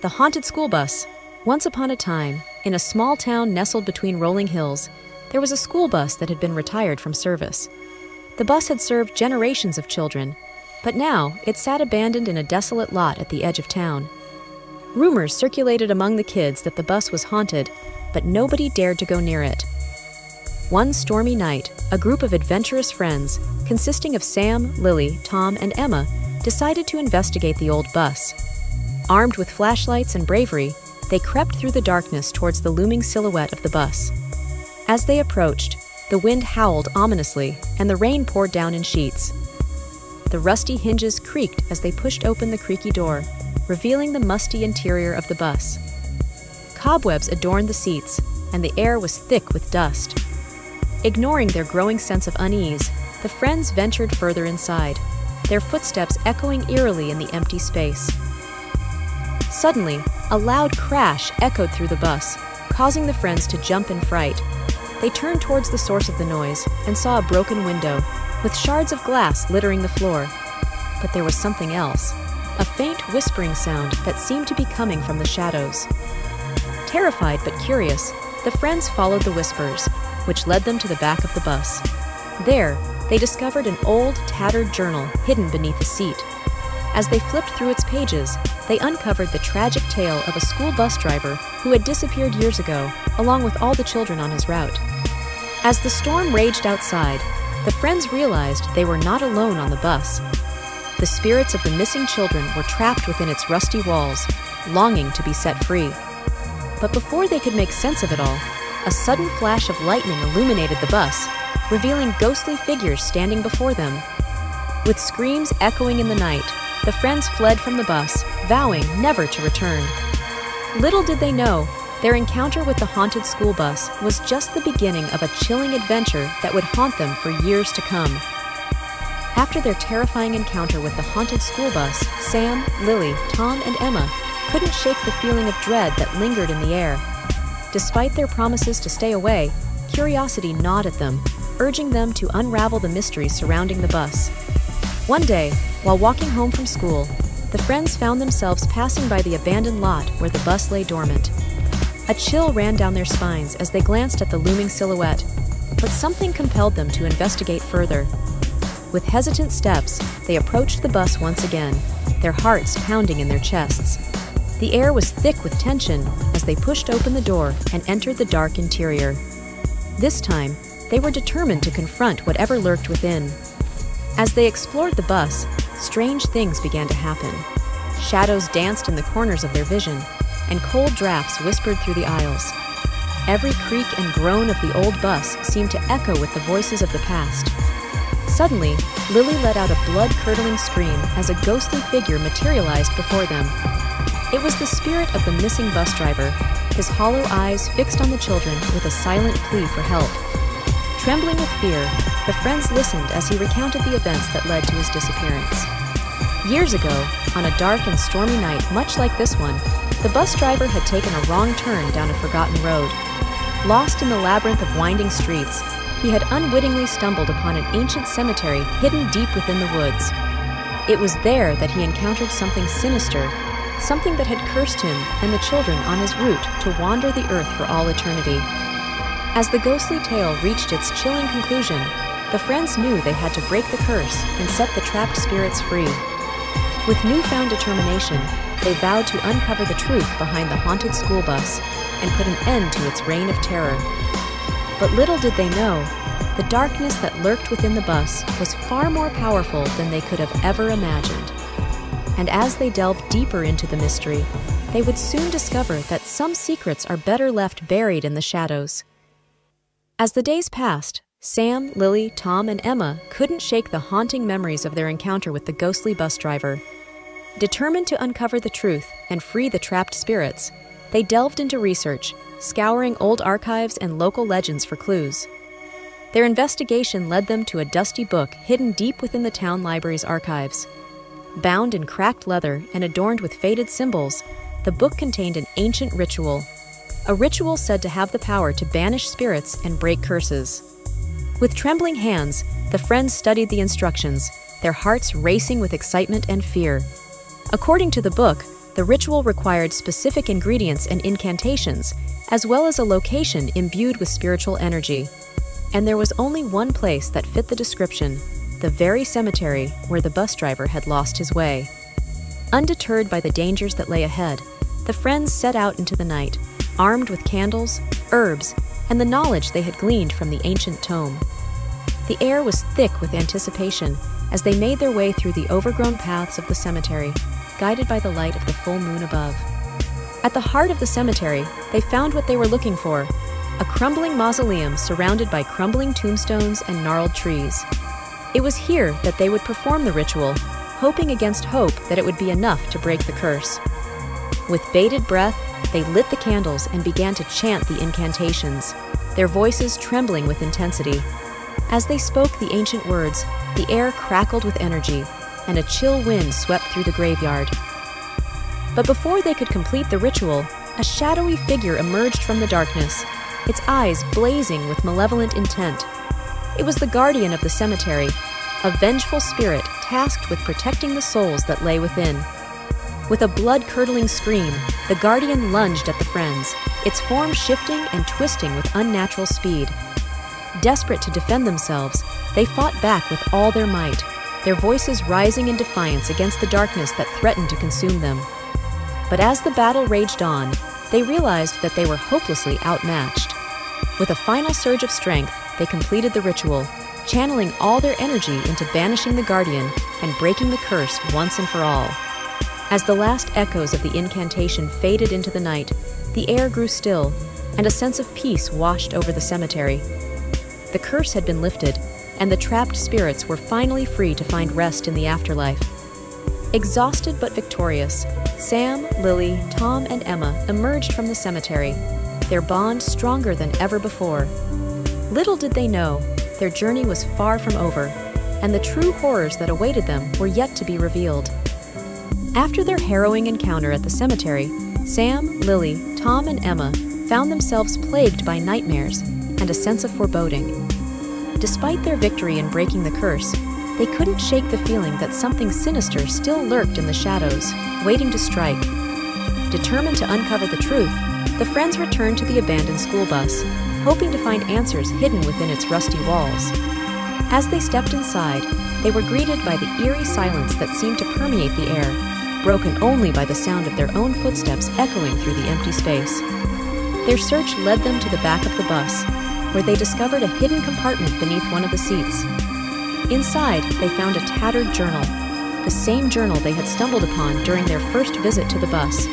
The Haunted School Bus. Once upon a time, in a small town nestled between rolling hills, there was a school bus that had been retired from service. The bus had served generations of children, but now it sat abandoned in a desolate lot at the edge of town. Rumors circulated among the kids that the bus was haunted, but nobody dared to go near it. One stormy night, a group of adventurous friends, consisting of Sam, Lily, Tom, and Emma, decided to investigate the old bus. Armed with flashlights and bravery, they crept through the darkness towards the looming silhouette of the bus. As they approached, the wind howled ominously and the rain poured down in sheets. The rusty hinges creaked as they pushed open the creaky door, revealing the musty interior of the bus. Cobwebs adorned the seats, and the air was thick with dust. Ignoring their growing sense of unease, the friends ventured further inside, their footsteps echoing eerily in the empty space. Suddenly, a loud crash echoed through the bus, causing the friends to jump in fright. They turned towards the source of the noise and saw a broken window, with shards of glass littering the floor. But there was something else a faint whispering sound that seemed to be coming from the shadows. Terrified but curious, the friends followed the whispers, which led them to the back of the bus. There, they discovered an old, tattered journal hidden beneath a seat. As they flipped through its pages, they uncovered the tragic tale of a school bus driver who had disappeared years ago, along with all the children on his route. As the storm raged outside, the friends realized they were not alone on the bus. The spirits of the missing children were trapped within its rusty walls, longing to be set free. But before they could make sense of it all, a sudden flash of lightning illuminated the bus, revealing ghostly figures standing before them. With screams echoing in the night, the friends fled from the bus, vowing never to return. Little did they know, their encounter with the haunted school bus was just the beginning of a chilling adventure that would haunt them for years to come. After their terrifying encounter with the haunted school bus, Sam, Lily, Tom, and Emma couldn't shake the feeling of dread that lingered in the air. Despite their promises to stay away, curiosity gnawed at them, urging them to unravel the mystery surrounding the bus. One day, while walking home from school, the friends found themselves passing by the abandoned lot where the bus lay dormant. A chill ran down their spines as they glanced at the looming silhouette, but something compelled them to investigate further. With hesitant steps, they approached the bus once again, their hearts pounding in their chests. The air was thick with tension as they pushed open the door and entered the dark interior. This time, they were determined to confront whatever lurked within. As they explored the bus, strange things began to happen. Shadows danced in the corners of their vision, and cold drafts whispered through the aisles. Every creak and groan of the old bus seemed to echo with the voices of the past. Suddenly, Lily let out a blood curdling scream as a ghostly figure materialized before them. It was the spirit of the missing bus driver, his hollow eyes fixed on the children with a silent plea for help. Trembling with fear, the friends listened as he recounted the events that led to his disappearance. Years ago, on a dark and stormy night much like this one, the bus driver had taken a wrong turn down a forgotten road. Lost in the labyrinth of winding streets, he had unwittingly stumbled upon an ancient cemetery hidden deep within the woods. It was there that he encountered something sinister, something that had cursed him and the children on his route to wander the earth for all eternity. As the ghostly tale reached its chilling conclusion, the friends knew they had to break the curse and set the trapped spirits free. With newfound determination, they vowed to uncover the truth behind the haunted school bus and put an end to its reign of terror. But little did they know, the darkness that lurked within the bus was far more powerful than they could have ever imagined. And as they delved deeper into the mystery, they would soon discover that some secrets are better left buried in the shadows. As the days passed, Sam, Lily, Tom, and Emma couldn't shake the haunting memories of their encounter with the ghostly bus driver. Determined to uncover the truth and free the trapped spirits, they delved into research, scouring old archives and local legends for clues. Their investigation led them to a dusty book hidden deep within the town library's archives. Bound in cracked leather and adorned with faded symbols, the book contained an ancient ritual, a ritual said to have the power to banish spirits and break curses. With trembling hands, the friends studied the instructions, their hearts racing with excitement and fear. According to the book, The ritual required specific ingredients and incantations, as well as a location imbued with spiritual energy. And there was only one place that fit the description the very cemetery where the bus driver had lost his way. Undeterred by the dangers that lay ahead, the friends set out into the night, armed with candles, herbs, and the knowledge they had gleaned from the ancient tome. The air was thick with anticipation as they made their way through the overgrown paths of the cemetery, guided by the light of the full moon above. At the heart of the cemetery, they found what they were looking for a crumbling mausoleum surrounded by crumbling tombstones and gnarled trees. It was here that they would perform the ritual, hoping against hope that it would be enough to break the curse. With bated breath, they lit the candles and began to chant the incantations, their voices trembling with intensity. As they spoke the ancient words, the air crackled with energy, and a chill wind swept through the graveyard. But before they could complete the ritual, a shadowy figure emerged from the darkness, its eyes blazing with malevolent intent. It was the guardian of the cemetery, a vengeful spirit tasked with protecting the souls that lay within. With a blood curdling scream, the guardian lunged at the friends, its form shifting and twisting with unnatural speed. Desperate to defend themselves, they fought back with all their might, their voices rising in defiance against the darkness that threatened to consume them. But as the battle raged on, they realized that they were hopelessly outmatched. With a final surge of strength, they completed the ritual, channeling all their energy into banishing the Guardian and breaking the curse once and for all. As the last echoes of the incantation faded into the night, the air grew still, and a sense of peace washed over the cemetery. The curse had been lifted, and the trapped spirits were finally free to find rest in the afterlife. Exhausted but victorious, Sam, Lily, Tom, and Emma emerged from the cemetery, their bond stronger than ever before. Little did they know, their journey was far from over, and the true horrors that awaited them were yet to be revealed. After their harrowing encounter at the cemetery, Sam, Lily, Tom, and Emma found themselves plagued by nightmares and a sense of foreboding. Despite their victory in breaking the curse, they couldn't shake the feeling that something sinister still lurked in the shadows, waiting to strike. Determined to uncover the truth, the friends returned to the abandoned school bus, hoping to find answers hidden within its rusty walls. As they stepped inside, they were greeted by the eerie silence that seemed to permeate the air, broken only by the sound of their own footsteps echoing through the empty space. Their search led them to the back of the bus, where they discovered a hidden compartment beneath one of the seats. Inside, they found a tattered journal, the same journal they had stumbled upon during their first visit to the bus.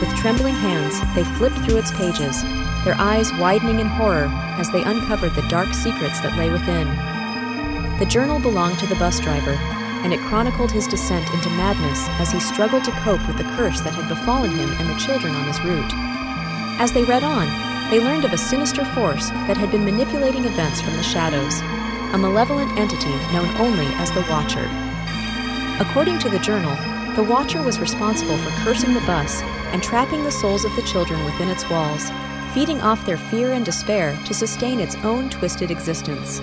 With trembling hands, they flipped through its pages, their eyes widening in horror as they uncovered the dark secrets that lay within. The journal belonged to the bus driver, and it chronicled his descent into madness as he struggled to cope with the curse that had befallen him and the children on his route. As they read on, they learned of a sinister force that had been manipulating events from the shadows, a malevolent entity known only as the Watcher. According to the journal, the Watcher was responsible for cursing the bus and trapping the souls of the children within its walls, feeding off their fear and despair to sustain its own twisted existence.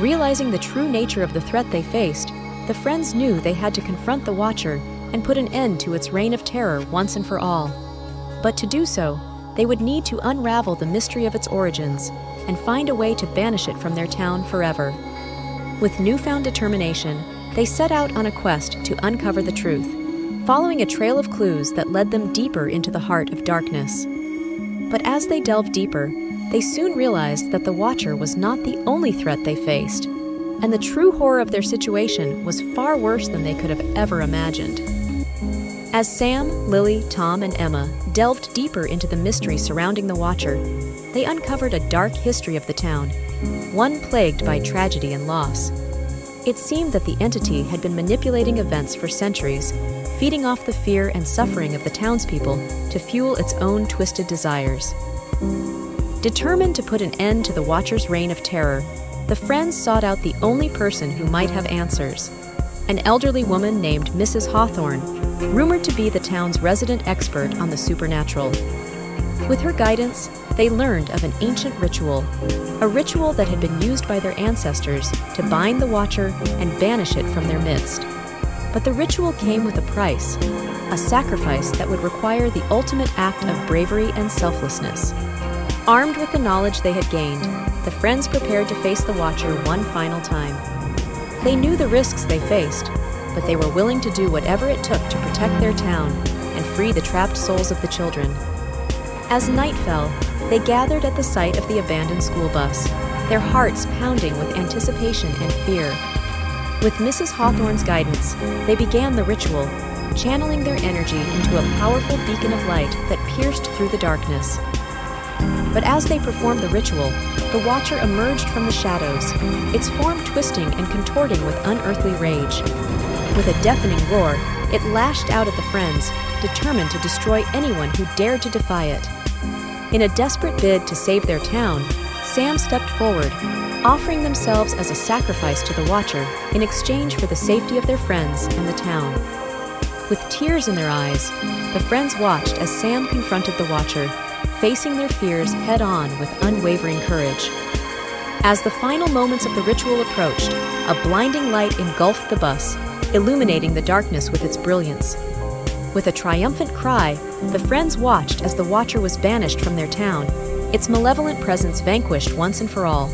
Realizing the true nature of the threat they faced, the friends knew they had to confront the Watcher and put an end to its reign of terror once and for all. But to do so, they would need to unravel the mystery of its origins and find a way to banish it from their town forever. With newfound determination, they set out on a quest to uncover the truth, following a trail of clues that led them deeper into the heart of darkness. But as they delved deeper, they soon realized that the Watcher was not the only threat they faced, and the true horror of their situation was far worse than they could have ever imagined. As Sam, Lily, Tom, and Emma delved deeper into the mystery surrounding the Watcher, they uncovered a dark history of the town, one plagued by tragedy and loss. It seemed that the entity had been manipulating events for centuries, feeding off the fear and suffering of the townspeople to fuel its own twisted desires. Determined to put an end to the Watcher's reign of terror, the friends sought out the only person who might have answers an elderly woman named Mrs. Hawthorne, rumored to be the town's resident expert on the supernatural. With her guidance, they learned of an ancient ritual, a ritual that had been used by their ancestors to bind the Watcher and banish it from their midst. But the ritual came with a price, a sacrifice that would require the ultimate act of bravery and selflessness. Armed with the knowledge they had gained, the friends prepared to face the Watcher one final time. They knew the risks they faced, but they were willing to do whatever it took to protect their town and free the trapped souls of the children. As night fell, they gathered at the site of the abandoned school bus, their hearts pounding with anticipation and fear. With Mrs. Hawthorne's guidance, they began the ritual, channeling their energy into a powerful beacon of light that pierced through the darkness. But as they performed the ritual, the Watcher emerged from the shadows, its form twisting and contorting with unearthly rage. With a deafening roar, it lashed out at the friends, determined to destroy anyone who dared to defy it. In a desperate bid to save their town, Sam stepped forward, offering themselves as a sacrifice to the Watcher in exchange for the safety of their friends and the town. With tears in their eyes, the friends watched as Sam confronted the Watcher, facing their fears head on with unwavering courage. As the final moments of the ritual approached, a blinding light engulfed the bus, illuminating the darkness with its brilliance. With a triumphant cry, the friends watched as the Watcher was banished from their town, its malevolent presence vanquished once and for all.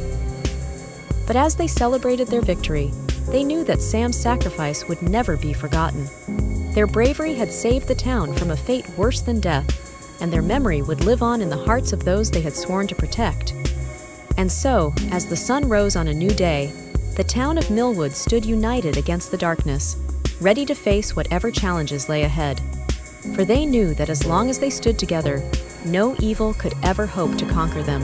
But as they celebrated their victory, they knew that Sam's sacrifice would never be forgotten. Their bravery had saved the town from a fate worse than death, and their memory would live on in the hearts of those they had sworn to protect. And so, as the sun rose on a new day, the town of Millwood stood united against the darkness, ready to face whatever challenges lay ahead. For they knew that as long as they stood together, no evil could ever hope to conquer them.